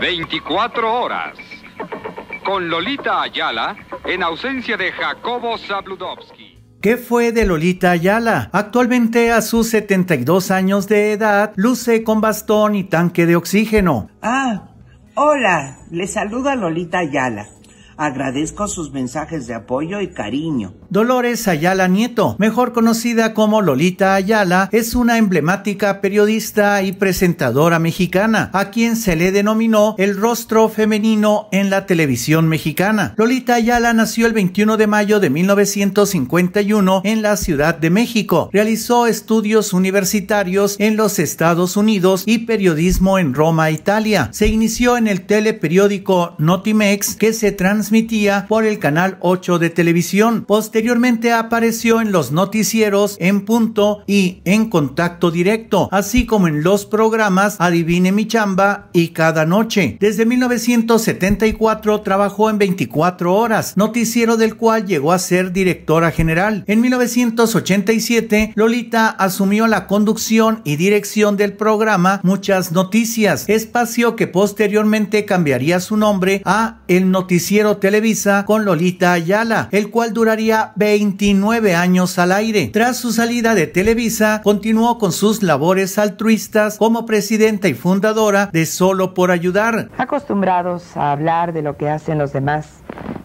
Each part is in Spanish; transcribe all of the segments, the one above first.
24 horas. Con Lolita Ayala, en ausencia de Jacobo Zabludovsky. ¿Qué fue de Lolita Ayala? Actualmente a sus 72 años de edad, luce con bastón y tanque de oxígeno. Ah, hola, le saluda Lolita Ayala. Agradezco sus mensajes de apoyo y cariño. Dolores Ayala Nieto, mejor conocida como Lolita Ayala, es una emblemática periodista y presentadora mexicana, a quien se le denominó el rostro femenino en la televisión mexicana. Lolita Ayala nació el 21 de mayo de 1951 en la Ciudad de México. Realizó estudios universitarios en los Estados Unidos y periodismo en Roma, Italia. Se inició en el teleperiódico Notimex que se transmitía por el canal 8 de televisión. Posteriormente apareció en los noticieros En Punto y En Contacto Directo, así como en los programas Adivine mi chamba y Cada Noche. Desde 1974 trabajó en 24 horas, noticiero del cual llegó a ser directora general. En 1987, Lolita asumió la conducción y dirección del programa Muchas Noticias, espacio que posteriormente cambiaría su nombre a El Noticiero Televisa con Lolita Ayala, el cual duraría 29 años al aire. Tras su salida de Televisa, continuó con sus labores altruistas como presidenta y fundadora de Solo por Ayudar. Acostumbrados a hablar de lo que hacen los demás,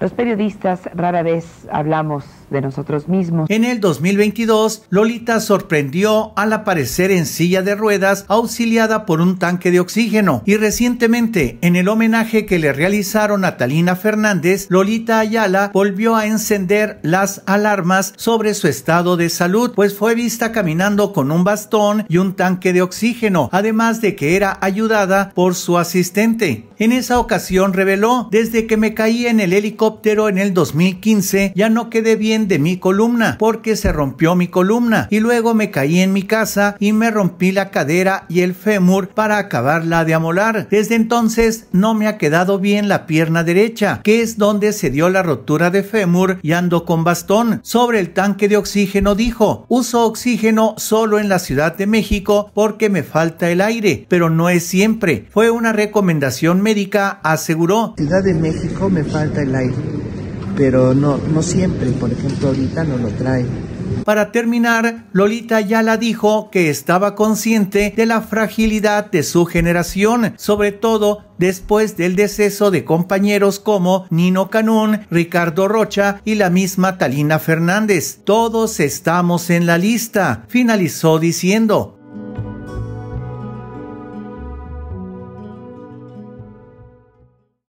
los periodistas rara vez hablamos de nosotros mismos. En el 2022, Lolita sorprendió al aparecer en silla de ruedas auxiliada por un tanque de oxígeno y recientemente en el homenaje que le realizaron a Talina Fernández, Lolita Ayala volvió a encender las alarmas sobre su estado de salud, pues fue vista caminando con un bastón y un tanque de oxígeno, además de que era ayudada por su asistente. En esa ocasión reveló, desde que me caí en el helicóptero en el 2015, ya no quedé bien de mi columna porque se rompió mi columna y luego me caí en mi casa y me rompí la cadera y el fémur para acabarla de amolar. Desde entonces no me ha quedado bien la pierna derecha, que es donde se dio la rotura de fémur y ando con bastón. Sobre el tanque de oxígeno dijo, uso oxígeno solo en la Ciudad de México porque me falta el aire, pero no es siempre. Fue una recomendación médica, aseguró. Ciudad de México me falta el aire, pero no, no siempre, por ejemplo no lo trae. Para terminar, Lolita ya la dijo que estaba consciente de la fragilidad de su generación, sobre todo después del deceso de compañeros como Nino Canún, Ricardo Rocha y la misma Talina Fernández. Todos estamos en la lista, finalizó diciendo.